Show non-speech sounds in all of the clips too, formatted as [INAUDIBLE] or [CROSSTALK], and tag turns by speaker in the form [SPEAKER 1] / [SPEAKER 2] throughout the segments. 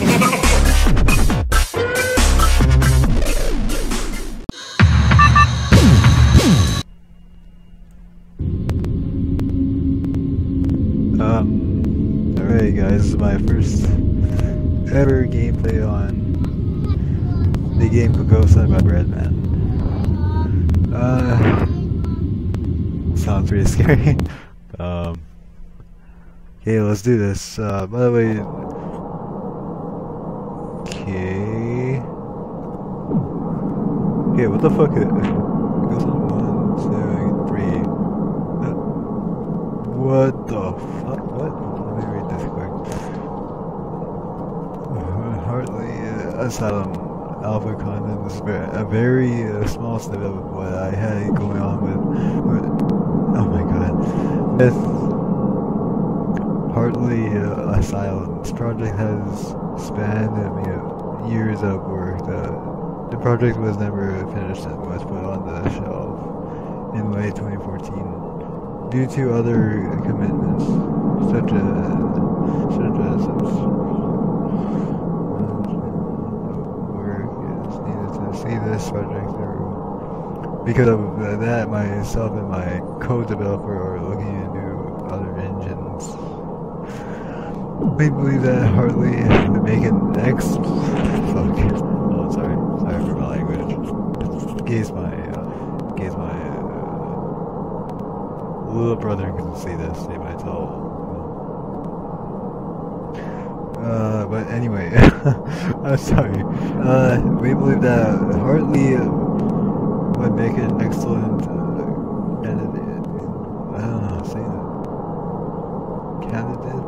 [SPEAKER 1] Um, alright guys, this is my first ever gameplay on the game Kokosa by Redman. Uh, sounds pretty [LAUGHS] scary. um, okay, let's do this. Uh, by the way, okay. Okay, what the fuck? Is, [LAUGHS] three. Uh, what the fuck? What? Let me read this quick. Hartley uh, Asylum Alpha content is a very uh, small snippet of what I had going on with. with oh my god. With Hartley uh, Asylum. This project has spanned uh, you know, years of work. The, the project was never finished and was put on the shelf in late 2014 due to other commitments, such as such as work is needed to see this project through. Because of that, myself and my co-developer are looking We believe that Hartley would make an ex. Fuck. Oh, sorry. Sorry for my language. Gaze my. Uh, gaze my. Uh, little brother can see this, they might tell. Uh, but anyway, [LAUGHS] I'm sorry. Uh, we believe that Hartley would make an excellent uh, candidate. I don't know how to say that. Candidate?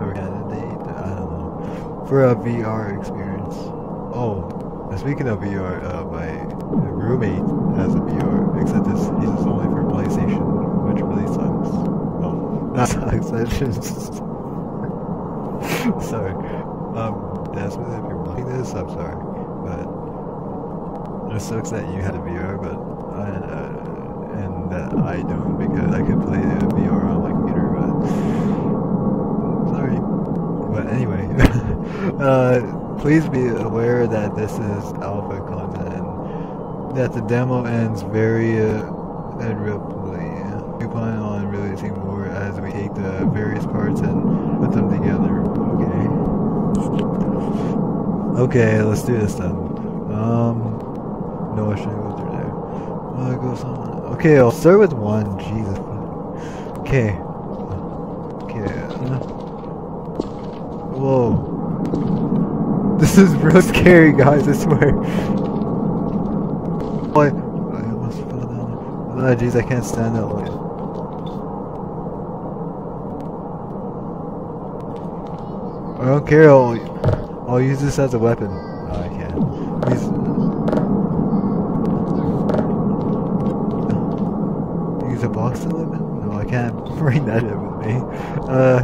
[SPEAKER 1] Or candidate? I don't know. For a VR experience. Oh, speaking of VR, uh, my roommate has a VR, except this, he's only for PlayStation, which really sucks. Oh, [LAUGHS] not sucks, that just... sorry. Um, Desmond, if you're watching this, I'm sorry. But it sucks that you had a VR, but I, uh, and that I don't because I could play VR on my computer, but sorry. But anyway, [LAUGHS] uh, please be aware that this is alpha content that the demo ends very uh, abruptly. We plan on releasing more as we take the various parts and put them together. Okay. Okay, let's do this then. Um, no, I shouldn't go through there. Okay, I'll start with one. Jesus. Okay. Uh, whoa. This is real scary, guys. I swear. Why? I almost fell down. Oh, jeez, I can't stand that. I don't care. I'll, I'll use this as a weapon. I can't. Please. Use a box to live in? No, I can't bring that in with me. Uh.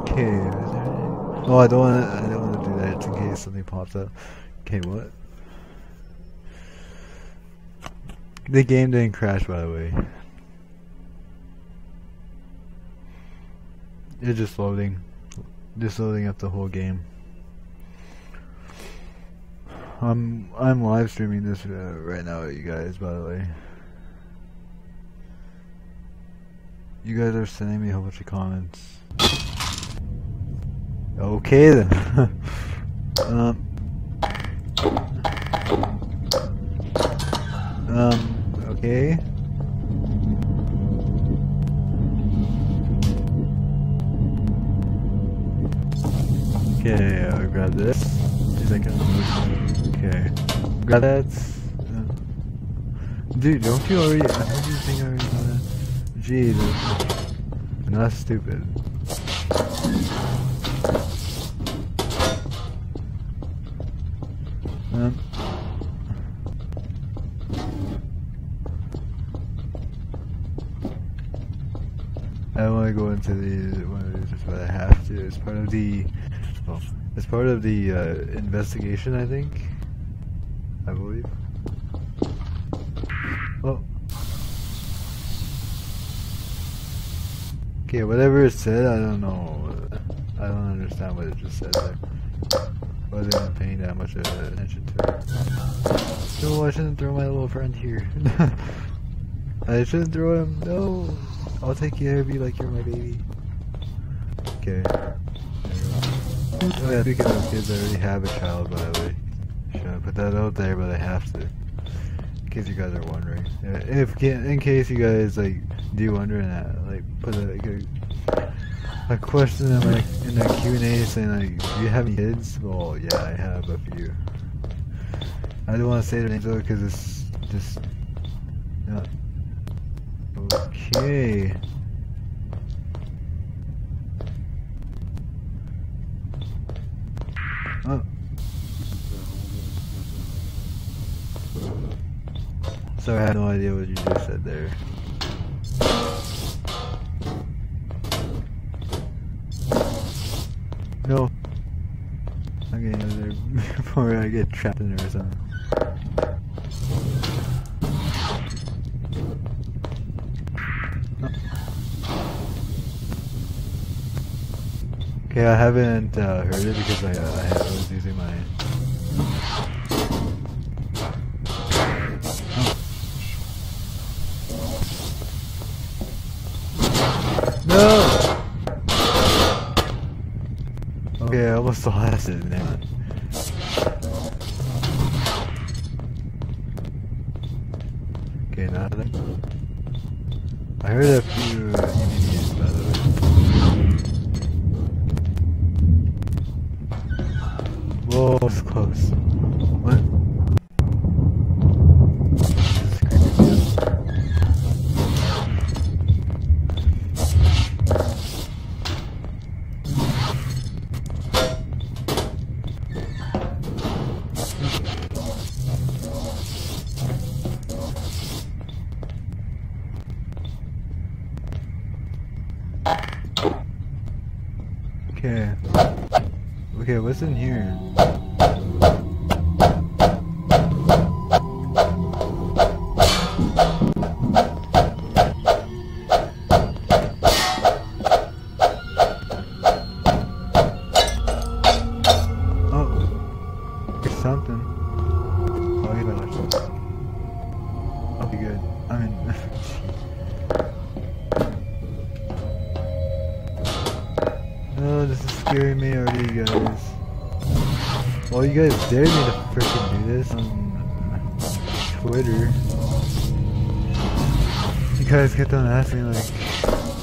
[SPEAKER 1] Okay. Oh. I don't want to pops up. Okay, what? The game didn't crash, by the way. It's just loading. Just loading up the whole game. I'm I'm live streaming this uh, right now, you guys. By the way, you guys are sending me a whole bunch of comments. Okay then. [LAUGHS] um. Um. Okay. Okay, I'll grab this. If I can Okay. Grab that. Uh, Dude, don't you already. How do you think I already know that? Jesus. Not stupid. Into the one of these, I have to. It's part of the, well, it's part of the uh, investigation, I think. I believe. Oh. Okay, whatever it said, I don't know. I don't understand what it just said I wasn't paying that much attention to it. No, I shouldn't throw my little friend here. [LAUGHS] I shouldn't throw him. No, I'll take care of you like you're my baby. Okay. Oh yeah, speaking of kids, I already have a child, by the way. Should I put that out there, but I have to. In case you guys are wondering. If, in case you guys, like, do wonder that, like, put a, like, a, a question in, like, in the Q&A saying, like, do you have any kids? Well, yeah, I have a few. I don't want to say their names though, because it's just, yeah. Okay. Uh. Oh. Sorry, I had no idea what you just said there. No. I'm getting out of there [LAUGHS] before I get trapped in there or something. Okay, I haven't uh, heard it because I, uh, I was using my. No! Okay, I almost [LAUGHS] lost it, man. Okay, now I heard a few Whoa, it's close. Guys dared me to freaking do this on Twitter. You guys kept on asking like,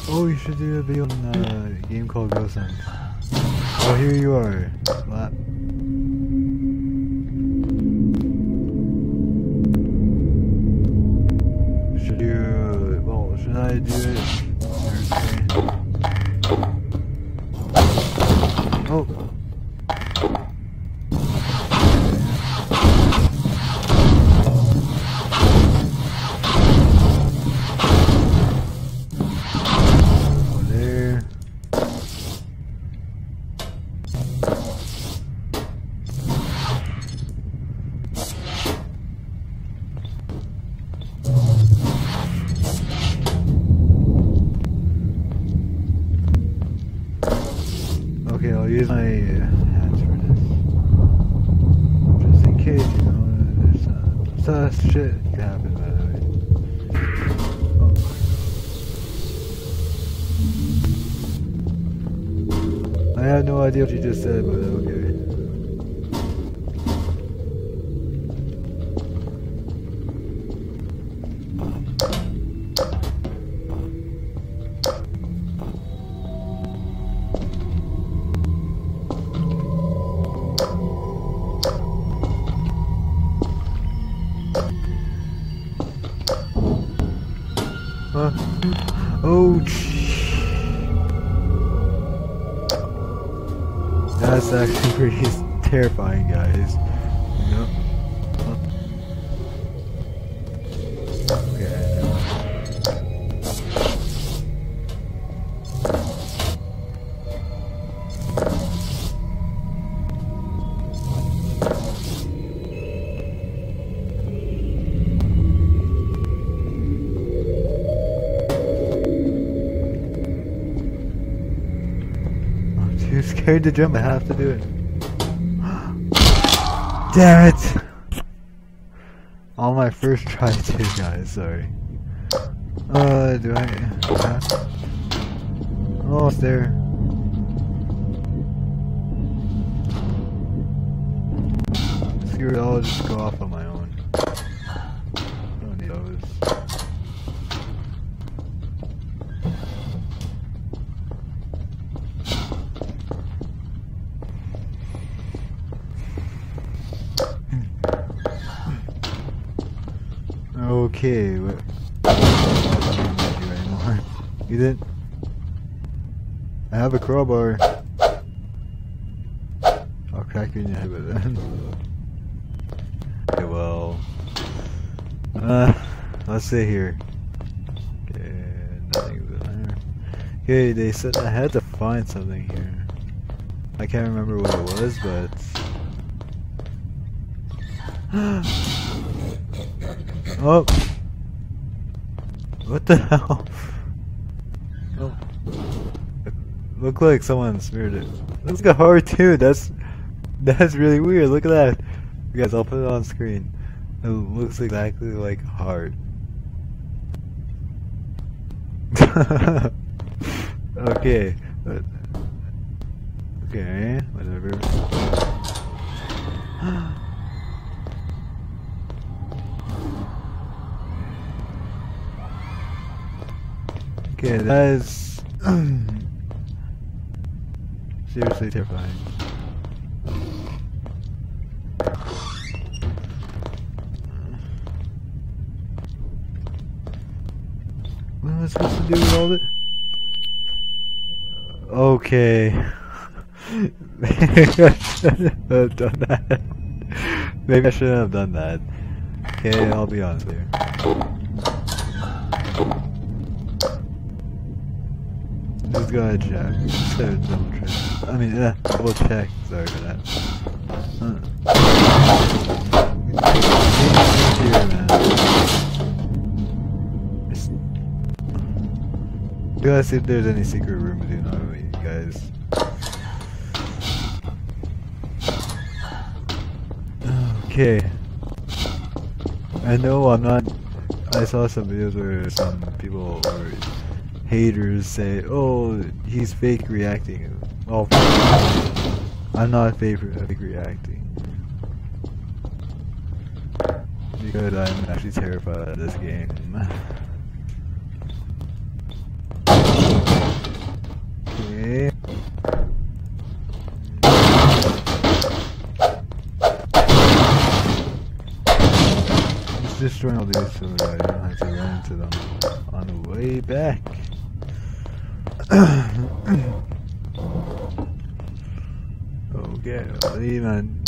[SPEAKER 1] oh, you should do a video on uh, a game called Ghost Hunt. Well, here you are. La- Should you, well, should I do it Oh. I had no idea what you just said, but okay. Too to jump. I have to do it. [GASPS] Damn it! On my first try [LAUGHS] too, guys, sorry. Uh, do I... Huh? Oh, there. Screw it, I'll just go off on Okay, what? You anymore? You didn't? I have a crowbar. I'll crack you in your head with it. [LAUGHS] okay, well. Uh, let's see here. Okay, nothing there. Okay, they said I had to find something here. I can't remember what it was, but. [GASPS] oh! What the hell? Oh. It looked like someone smeared it. Like a heart too. That's that's really weird. Look at that. You guys, I'll put it on screen. It looks exactly like a heart. [LAUGHS] okay. Okay, whatever. [GASPS] [GASPS] okay, that is [CLEARS THROAT] seriously terrifying. What am I supposed to do with all this? Okay. Maybe I shouldn't have done that. Maybe I shouldn't have done that. Okay, I'll be honest here. Just go ahead check. Go double check. I mean, yeah, double check. Sorry for that. Huh. Here, man. Just- Gotta see if there's any secret rooms, you know, you guys. Okay. I know I'm not. I saw some videos where some people or haters say, "Oh, he's fake reacting." Well, I'm not fake, fake reacting because I'm actually terrified of this game. Okay. Just destroying all these so I don't have to run into them on the way back. Okay, even.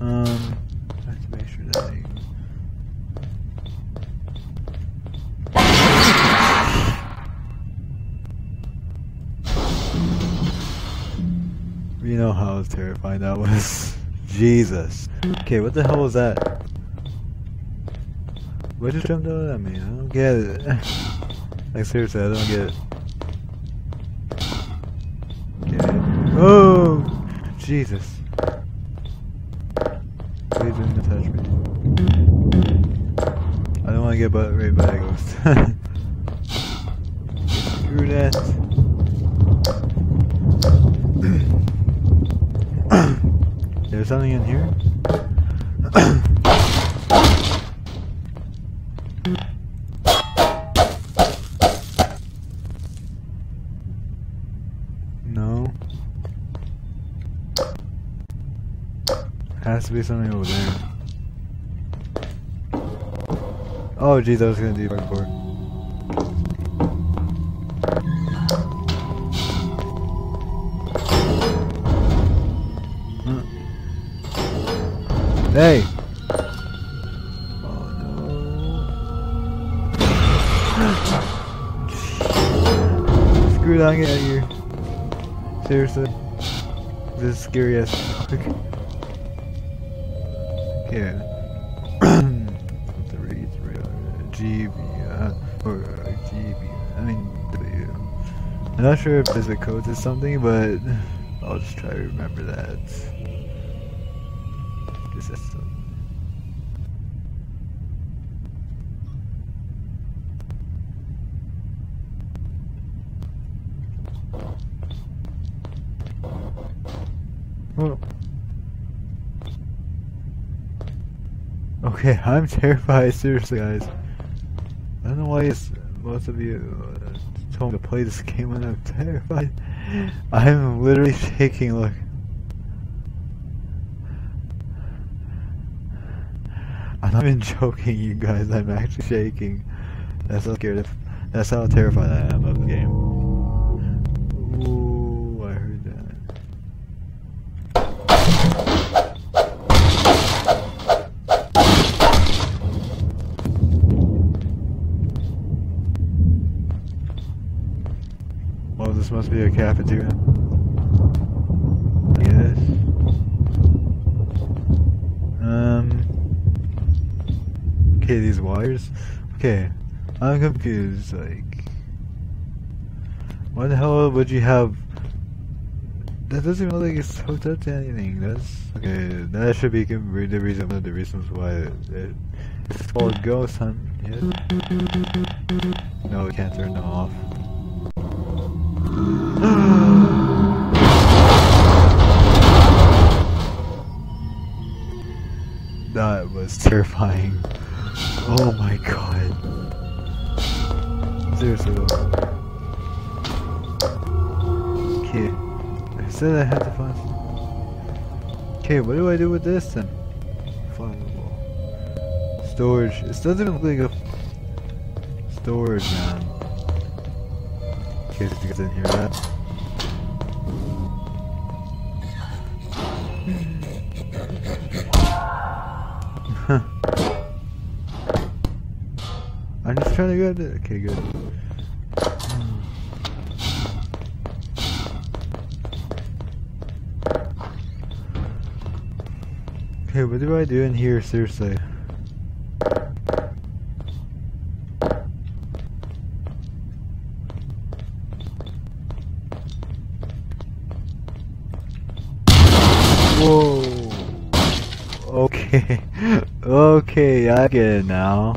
[SPEAKER 1] Um, I have to make sure that I. You know how terrifying that was. [LAUGHS] Jesus. Okay, what the hell was that? What just jumped out at me? I don't get it. [LAUGHS] like seriously, I don't get it. Okay. Oh! Jesus. Please do not touch me. I don't want to get butt raped by a ghost. [LAUGHS] Screw that. [CLEARS THROAT] There's something in here? [CLEARS THROAT] Has to be something over there. Oh geez, I was gonna do. Huh. Hey! This is scary as fuck. The [CLEARS THROAT] GB, or uh, I mean W. I'm not sure if there's a code to something, but I'll just try to remember that. Okay, [LAUGHS] I'm terrified, seriously guys. I don't know why most of you uh, told me to play this [LAUGHS] game when I'm terrified. [LAUGHS] I'm literally shaking, look. I'm not even joking, you guys, I'm actually shaking. That's how scared that's how terrified I am of the game. Be a cafeteria. Yes. Um. Okay, these wires. Okay, I'm confused. Like, why the hell would you have? That doesn't even look like it's hooked up to anything. That's okay. That should be the reason. One of the reasons why it, it's called Ghost Hunt. Yes. No, we can't turn them off. Was terrifying. Oh my god. Seriously though. Okay. I said I had to find. Okay, what do I do with this then? Flammable. Storage. This doesn't even look like a storage man. In case you guys didn't hear that. Trying to get it. Okay, good. Okay, what do I do in here, seriously? Whoa. Okay. [LAUGHS] okay, I get it now.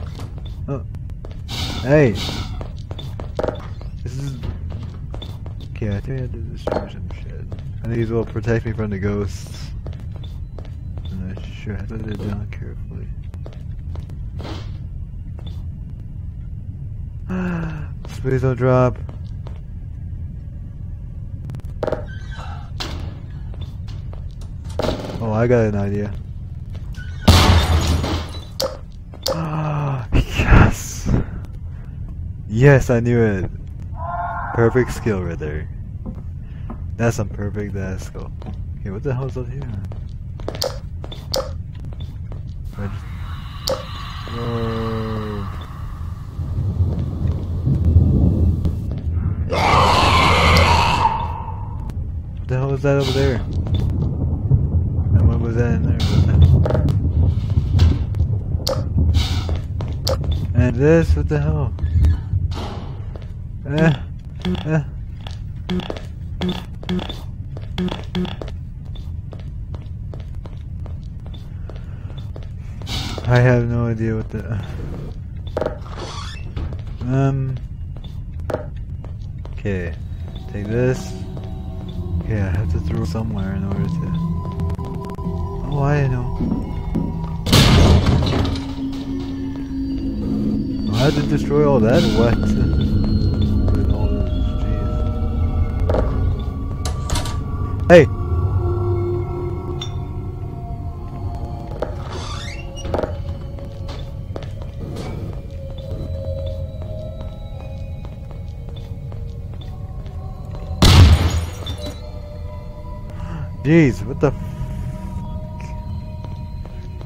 [SPEAKER 1] Hey. This is. Okay, I think I did this some shit. I think these will protect me from the ghosts. And I should have to put it down carefully. [SIGHS] Please don't drop. Oh, I got an idea. Yes, I knew it. Perfect skill right there. That's some perfect ass skill. Okay, what the hell's up here? What the hell is that over there? And what was that in there? And this, what the hell? Eh, eh. I have no idea what the. Um. Okay, take this. Okay, I have to throw somewhere in order to. Oh, I know. I had to destroy all that. What? Hey. Jeez, what the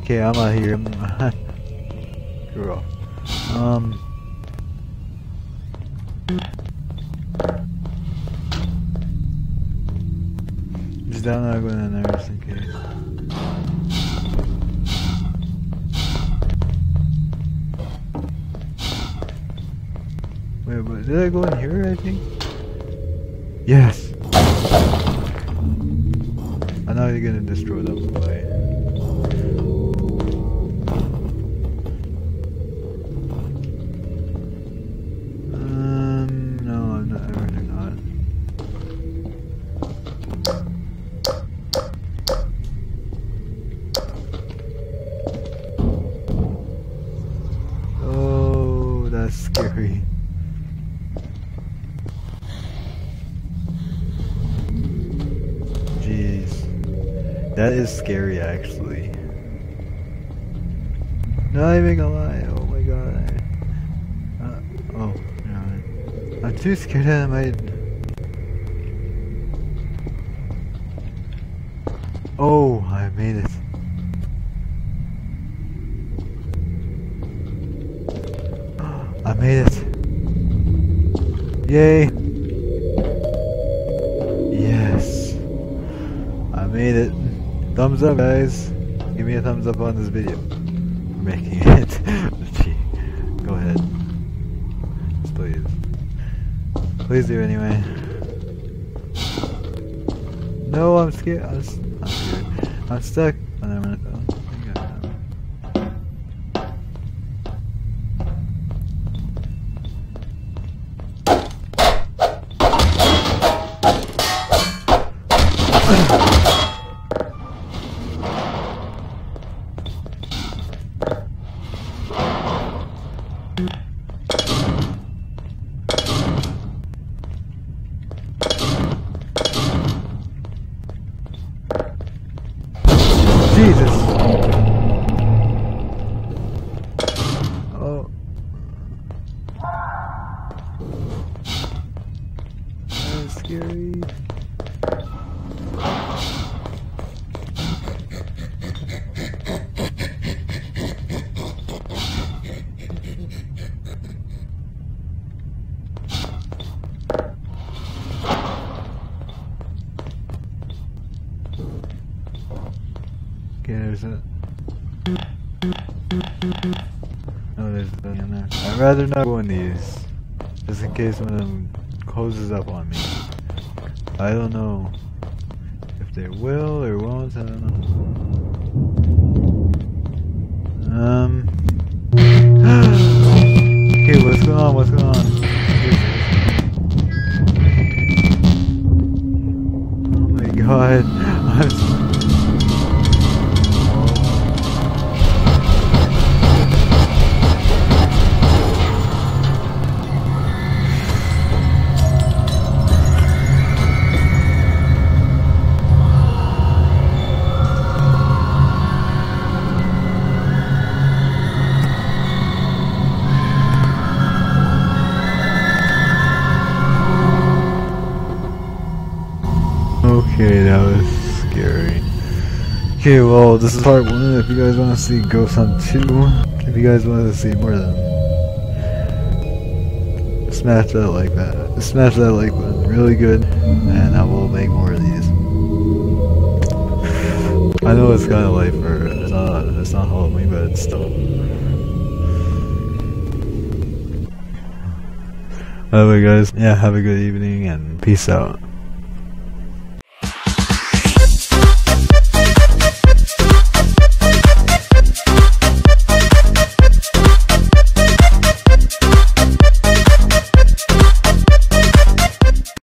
[SPEAKER 1] Okay, I'm out here. [LAUGHS] Off. Um. Just down there, going in there just in case. Wait, but did I go in here, I think? Yes! now you're gonna destroy them. Bye. That is scary, actually. Not even gonna lie, oh my god. Uh, oh. I'm too scared that I might... Oh, I made it. [GASPS] I made it. Yay. Yes. I made it. Thumbs up, guys. Give me a thumbs up on this video. For making [LAUGHS] it. Go ahead. Please. Please do anyway. No, I'm scared. I'm, I'm scared. I'm stuck. Jesus. Rather not go in these. Just in case one of them closes up on me. I don't know if they will or won't, I don't know. Um. [GASPS] okay, what's going on? What's going on? Oh my god. [LAUGHS] Okay, that was scary. Okay, well, this is part one. If you guys want to see Ghost Hunt 2, if you guys want to see more of them, smash that like that. Smash that like button really good, and I will make more of these. I know it's kind of late for it's not it's not Halloween, but it's still. Anyway, guys, yeah, have a good evening and peace out.